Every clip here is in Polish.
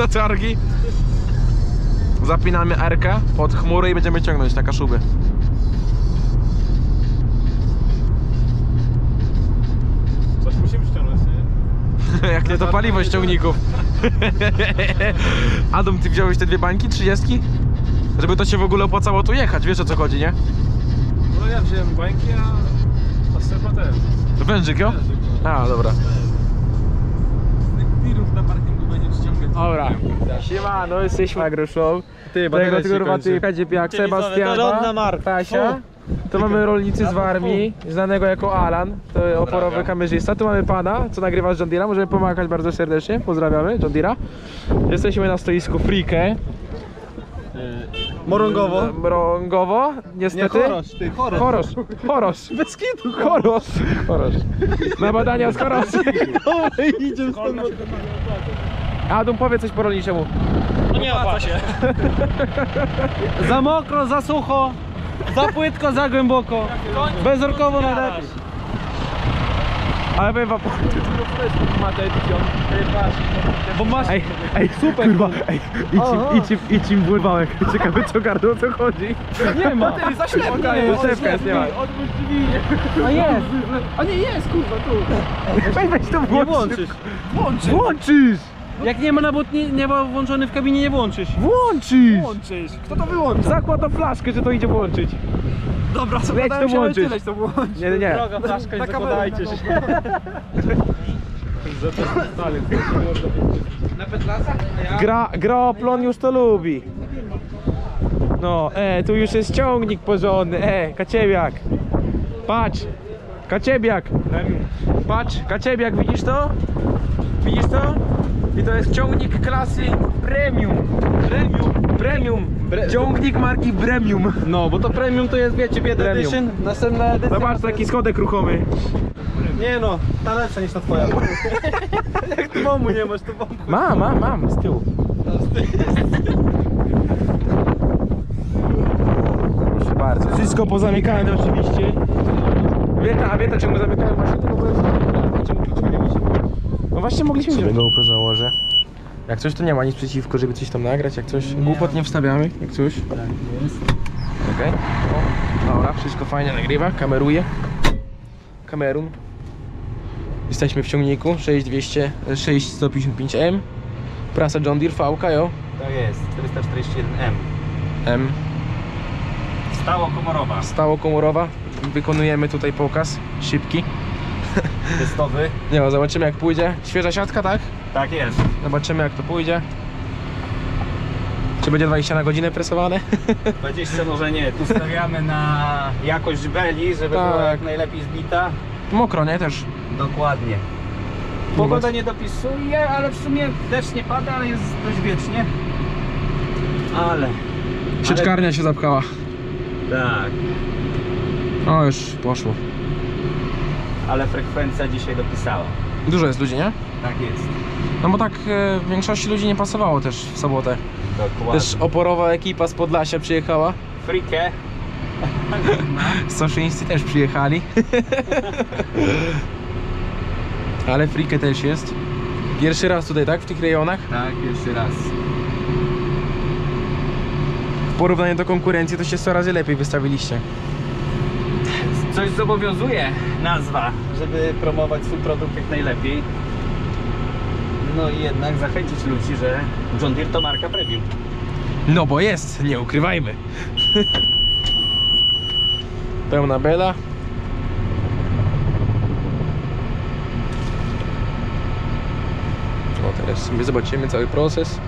Na targi. Zapinamy Rkę pod chmury i będziemy ciągnąć na kaszuby. Coś musimy ściągnąć, nie? Jak nie to paliwo z ciągników. Adam, ty wziąłeś te dwie bańki, trzydziestki? Żeby to się w ogóle opłacało tu jechać, wiesz o co chodzi, nie? No ja wziąłem bańki, a, a Stefa ten. To wężyk, jo? A, dobra. Tirów na parkingu będzie ściągać. Dobra. Siema, no jesteśmy na Groszą. Ty, Tego kurwa ty Kadziepiak, Sebastiana, Tasia. To mamy rolnicy z Warmii, znanego jako Alan, to oporowy kamerzysta. Tu mamy pana, co nagrywa z John Deere'a. Możemy pomagać bardzo serdecznie. Pozdrawiamy John Deere'a. Jesteśmy na stoisku Frikę. Morągowo. Mrągowo, niestety. Nie, chorosz, ty, chorosz. Chorosz, chorosz. Bez kitu. Chorosz. Chorosz. Na badania z choroszy. Idziemy stąd. Adam, powie coś po rolniczemu. Nie opłaca się. za mokro, za sucho, za płytko, za głęboko. Bezorkowo najlepiej. Ale powiem wam... Bo masz... Ej, ej, super kurwa, ej, idź im, idź im, idź im błybałek. Ciekawe co gardło, o co chodzi. Nie ma. Ty, zaślepka jest. Zaślepka jest, nie ma. A jest! A nie jest, kurwa, tu. Weź, weź to włączysz. Włączysz. Włączysz! Jak nie ma na błotnie, nie ma włączony w kabinie, nie włączysz. Włączysz! Włączysz. Kto to wyłączy? Zakład o flaszkę, że to idzie włączyć. Dobra, Leć to włączyć. to włączyć. Nie, nie, nie. Droga flaszka i zakładajcie się. Gra, Groplon już to lubi. No, e, tu już jest ciągnik porządny. E, Kaciebiak. Patrz. Kaciebiak. Patrz, Kaciebiak, widzisz to? Widzisz to? I to jest ciągnik klasy premium. Premium. Premium. Ciągnik marki Premium. No, bo to premium to jest, wiecie, bieda Premium. edition, następna edycja. Zobacz, taki schodek ruchomy. Nie no, ta lepsza niż ta twoja. Jak ty bomu nie masz, to bomu. Mam, mam, mam, z tyłu. Proszę bardzo. Wszystko pozamykane oczywiście. Wieta, a wieta czemu zamykałem właśnie? No właśnie mogliśmy sobie GoPro założę. Jak coś to nie ma nic przeciwko, żeby coś tam nagrać, jak coś głupot nie wstawiamy, jak coś. Tak jest. Okej. O, Dobra, wszystko fajnie nagrywa, kameruje. Kamerun. Jesteśmy w ciągniku 6200, e, 6155M. Prasa John Deere VK, jo. Tak jest, 441M. M. Stałokomorowa, Stałokomorowa. Wykonujemy tutaj pokaz szybki. testowy. Nie no, zobaczymy jak pójdzie. Świeża siatka, tak? Tak jest. Zobaczymy jak to pójdzie. Czy będzie 20 na godzinę presowane? 20 może nie, tu stawiamy na jakość beli, żeby Tak. była jak najlepiej zbita. Mokro, nie? Też. Dokładnie. Pogoda nie dopisuje, ale w sumie deszcz nie pada, ale jest dość wiecznie. Ale... Sieczkarnia się zapchała. Tak, O, już poszło. ale frekwencja dzisiaj dopisała. Dużo jest ludzi, nie? Tak jest. No bo tak e, większości ludzi nie pasowało też w sobotę. Dokładnie. Też oporowa ekipa z Podlasia przyjechała. Frikę. Soszyńscy też przyjechali. Ale Frikę też jest. Pierwszy raz tutaj, tak? W tych rejonach? Tak, jeszcze raz. W porównaniu do konkurencji to się 100 razy lepiej wystawiliście. Coś zobowiązuje nazwa, żeby promować swój produkt jak najlepiej. No i jednak zachęcić ludzi, że John Deere to marka premium. No bo jest, nie ukrywajmy. Pełna bela. O, teraz sobie zobaczymy cały proces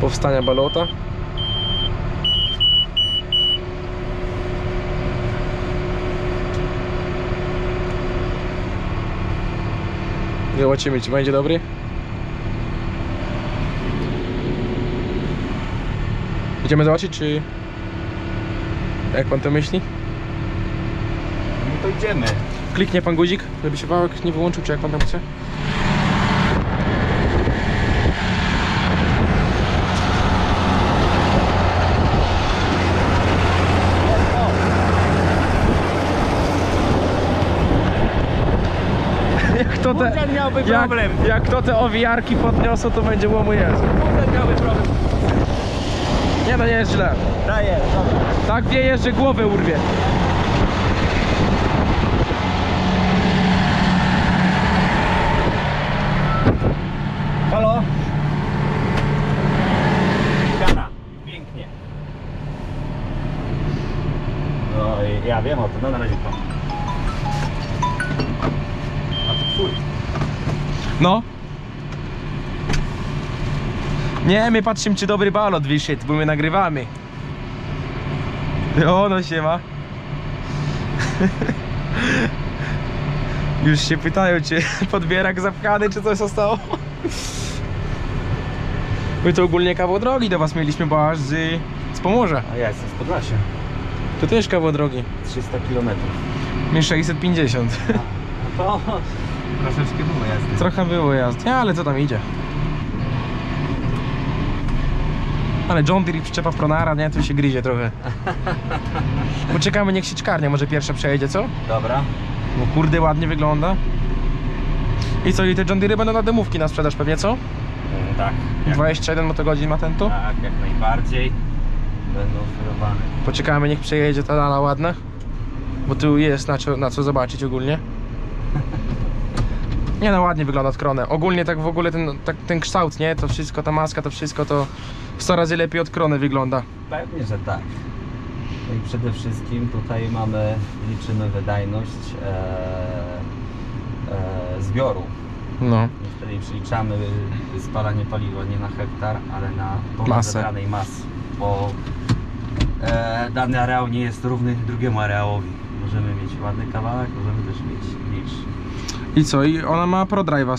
powstania balota. Zobaczymy, czy będzie dobry. Idziemy zobaczyć, czy... Jak pan to myśli? No to idziemy. Kliknie pan guzik, żeby się wałek nie wyłączył, czy jak pan tam chce? Jak to te, Ten miałby jak, problem. jak to te owijarki podniosą, to będzie było mu miałby problem. Nie no, nie jest źle. Daję, dobra. Tak wieje, że głowę urwie. No. Nie, my patrzymy czy dobry balot wyszedł, bo my nagrywamy. O, no się ma. Już się pytają, czy podbierak zapchany, czy coś zostało. My to ogólnie kawał drogi do was mieliśmy, bo aż z, z Pomorza. A ja jestem z Podlasia. To też kawał drogi. 300 km. Mi 650. To troszeczkę było jazdy. Trochę było jazd. Nie, ale co tam idzie? Ale John Deere przyczepa w Pronara, nie? Tu się gryzie trochę. Poczekamy, niech sieczkarnia może pierwsza przejedzie, co? Dobra. Bo kurde, ładnie wygląda. I co, i te John Deere będą na demówki na sprzedaż pewnie, co? Mm, Tak. Jak, 21 motogodzin ma ten tu? tak, jak najbardziej. Będą oferowane. Poczekamy, niech przejedzie ta lala ładna. Bo tu jest na co, na co zobaczyć ogólnie. Nie no, ładnie wygląda od kronę. Ogólnie tak w ogóle ten, tak, ten kształt, nie? To wszystko, ta maska, to wszystko to 100 razy lepiej od krony wygląda. Pewnie, że tak. No i przede wszystkim tutaj mamy, liczymy wydajność e, e, zbioru. No. I wtedy przeliczamy spalanie paliwa nie na hektar, ale na tonę Masę. zebranej masy. Bo e, dany areał nie jest równy drugiemu areałowi. Możemy mieć ładny kawałek, możemy też mieć mniejszy. I co? I ona ma ProDrive'a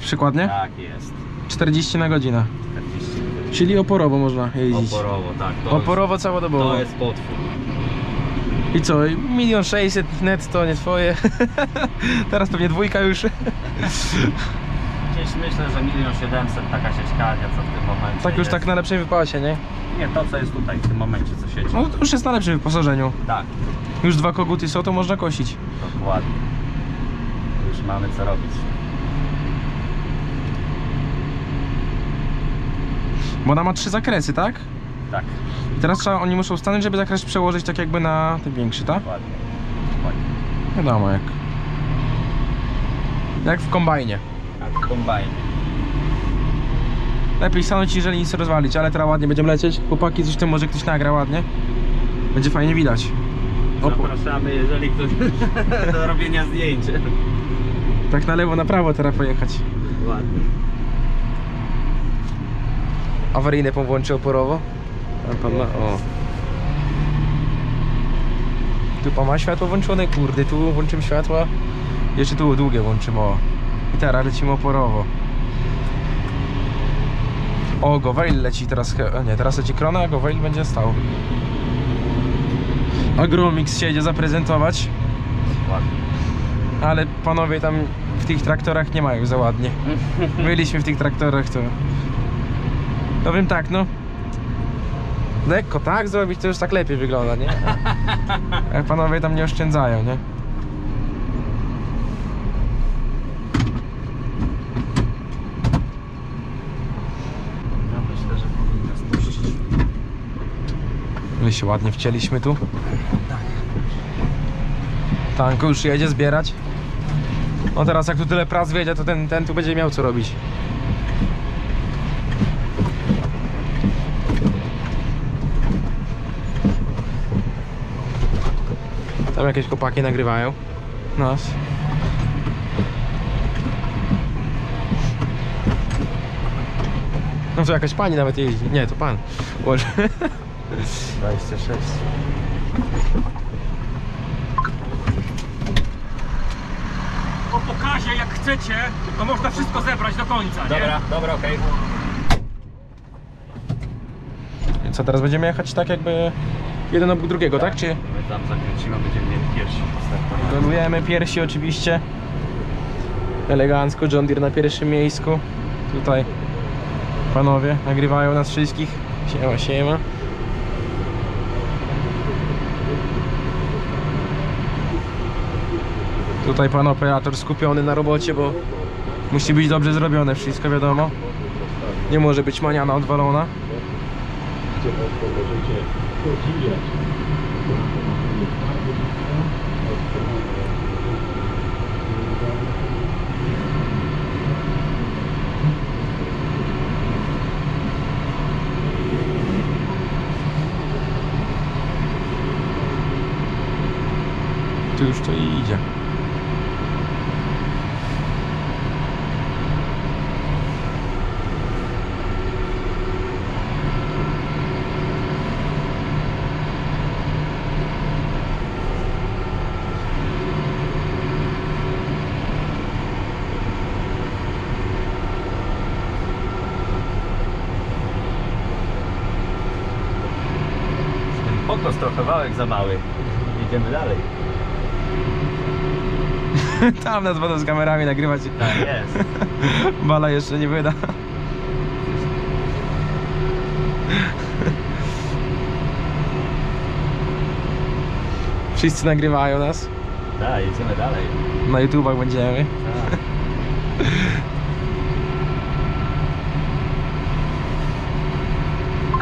przykładnie? Tak jest. 40 na godzinę. 40 Czyli oporowo można jeździć. Oporowo, tak. To Oporowo całodobowo. Jest, to jest potwór. I co? Milion sześćset net to nie twoje. Teraz pewnie dwójka już. Gdzieś myślę, że milion siedemset taka sieczkarnia, co w tym momencie Tak już jest. tak na lepszym wypasie, nie? Nie, to co jest tutaj w tym momencie, co siedzi. No to już jest na lepszym wyposażeniu. Tak, Już dwa koguty są, to można kosić. dokładnie. Mamy co robić. Bo ona ma trzy zakresy, tak? Tak, I teraz trzeba, oni muszą stanąć, żeby zakres przełożyć tak jakby na ten większy, tak? dokładnie. dokładnie. Wiadomo jak. Jak w kombajnie. A w kombajnie. Lepiej stanąć, jeżeli nic rozwalić, ale teraz ładnie będziemy lecieć. Chłopaki, coś tam może ktoś nagra ładnie. Będzie fajnie widać. Zapraszamy, jeżeli ktoś do robienia zdjęć. Tak na lewo, na prawo teraz pojechać. Ładnie. Awaryjne pan włączy oporowo. Pan, ma, o. Tu pan ma światło włączone, kurde, tu włączymy światła. Jeszcze tu długie włączymy, o. I teraz lecimy oporowo. O, Goweil leci teraz, nie, teraz leci krona, a Goweil będzie stał. Agromix się jedzie zaprezentować, Ładnie. Ale panowie tam w tych traktorach nie mają za ładnie. Byliśmy w tych traktorach, to... Powiem tak, no. Lekko tak zrobić, to już tak lepiej wygląda, nie? Jak panowie tam nie oszczędzają, nie? My się ładnie wcięliśmy tu. Tanko już jedzie zbierać. No teraz jak tu tyle prac wiedzie, to ten, ten tu będzie miał co robić. Tam jakieś chłopaki nagrywają nas. No to jakaś pani nawet jeździ. Nie, to pan. Boże. 26. Pokazie, jak chcecie, to można wszystko zebrać do końca, nie? Dobra, dobra, okej. Co teraz będziemy jechać tak jakby jeden obok drugiego, tak? Czy My tam zakręcimy, będziemy mieli pierwsi. Dolujemy piersi oczywiście. Elegancko, John Deere na pierwszym miejscu. Tutaj panowie nagrywają nas wszystkich. Siema, siema. Tutaj pan operator skupiony na robocie, bo musi być dobrze zrobione wszystko, wiadomo. Nie może być maniana odwalona. Tu już to idzie. Pokos trochę wałek za mały. Jedziemy dalej. Tam nas będą z kamerami nagrywać. Tak jest. Bala jeszcze nie wyda. Wszyscy nagrywają nas. Tak, jedziemy dalej. Na YouTubach będziemy. Tak.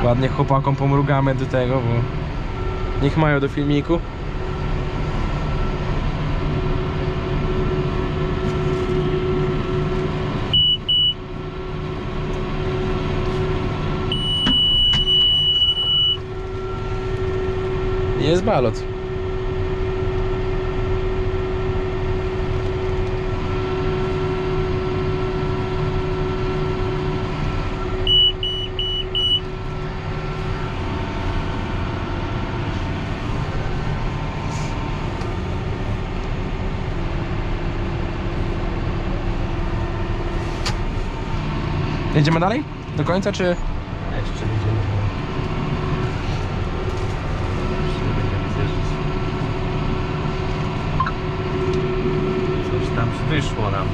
Ładnie chłopakom pomrugamy do tego, bo niech mają do filmiku. Jest balot. Jedziemy dalej? Do końca czy... Jeszcze jedziemy. Coś tam wyszło nam.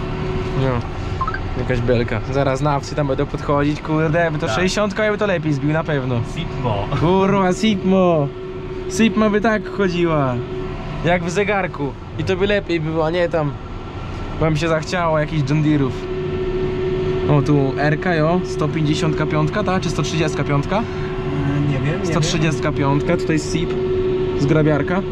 Nie. Jakaś belka. Zaraz na wsi tam będą podchodzić, kurde, jakby to Tak. 60 jakby to lepiej zbił na pewno. Sipmo. Kurwa, Sipmo! Sipma by tak chodziła. Jak w zegarku. I to by lepiej było, a nie tam. Wam się zachciało jakichś John Deere'ów. O, tu RK, jo, 155, ta, czy 135? Nie wiem, nie 135, tutaj SIP z grabiarka.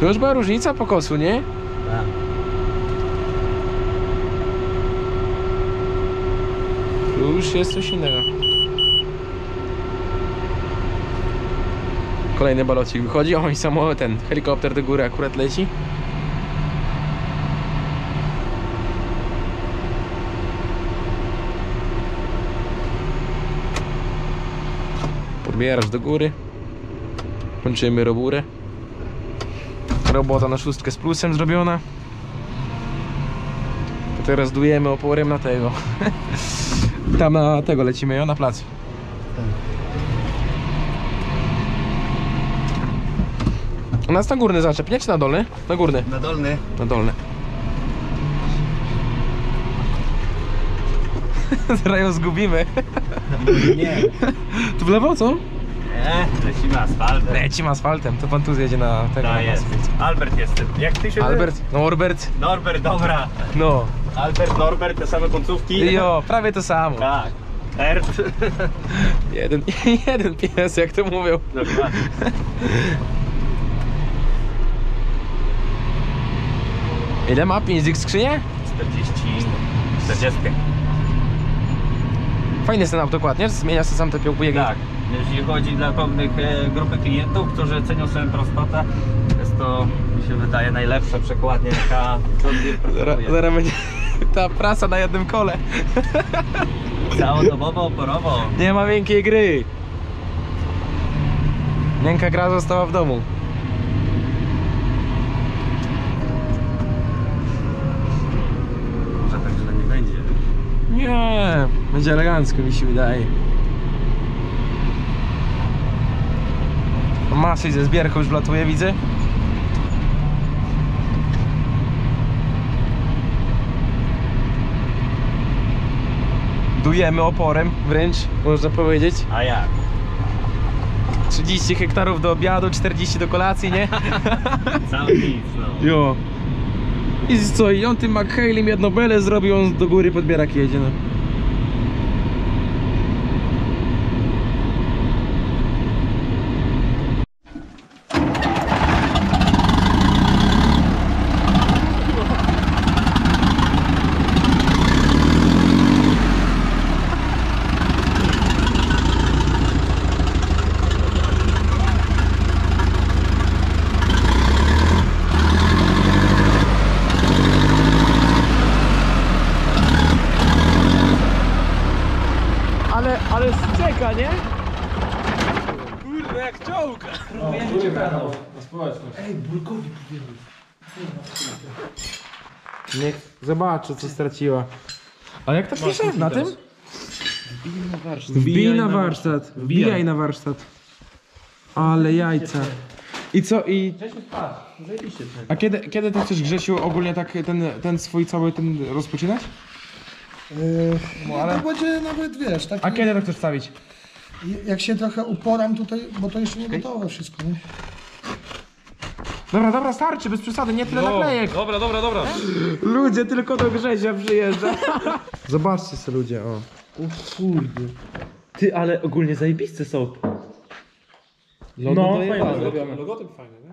To już była różnica pokosu, nie? Tak. Tu już jest coś innego. Kolejny balocik wychodzi, o i samo ten helikopter do góry akurat leci. Podbierasz do góry. Kończymy roburę. Robota na szóstkę z plusem zrobiona. Teraz dujemy oporem na tego. Tam na tego lecimy, jo? Na plac. U nas na górny zaczep, nie czy na dolny? Na górny. Na dolny. Na dolny. Zaraz ją zgubimy. Nie. Tu w lewo, co? Nie, lecimy asfaltem. Lecimy asfaltem, to pan tu zjedzie na tego. Tak jest. asfalt. Albert jestem. Jak ty się Albert, Norbert, Norbert, dobra. no. Albert, Norbert, te same końcówki. Jo, prawie to samo. Tak. Ert. Jeden, jeden pies, jak to mówią. Dokładnie. Ile ma? 5 dych skrzynie? 40, 40. Fajny jest ten autokład, nie? Zmienia sobie sam te piołkuje. Tak, jeśli chodzi dla pewnych e, grupy klientów, którzy cenią sobie prostotę, jest to, mi się wydaje, najlepsza przekładnia, jaka. Zaraz będzie ta prasa na jednym kole. Całodobowo, oporowo. Nie ma miękkiej gry. Miękka gra została w domu. Może tak źle nie będzie. Nie, będzie elegancko mi się wydaje. Masy ze zbierką już wlatuje, widzę. Dujemy oporem wręcz, można powiedzieć. A jak? 30 hektarów do obiadu, 40 do kolacji, nie? Cały nic, no. Jo. I co, i on tym McHale'em jedno bele zrobił, on do góry podbierak jedzie, no. Niech zobaczy, co straciła. A jak to pisze? Na tym? Wbij na warsztat. Wbijaj na warsztat. Ale jajca. I co? I... A kiedy, kiedy ty chcesz, Grzesiu, ogólnie tak ten, ten swój cały ten rozpoczynać? No, ale... To będzie nawet, wiesz, tak A kiedy to chcesz stawić? jak się trochę uporam tutaj, bo to jeszcze nie gotowe wszystko, nie? Dobra, dobra, starczy, bez przesady, nie tyle naklejek. Dobra, dobra, dobra. Ludzie tylko do Grzezia przyjeżdża. Zobaczcie sobie ludzie, o. O kurde. Ty, ale ogólnie zajebiste są. No, fajnie zrobione. Logotyp fajny?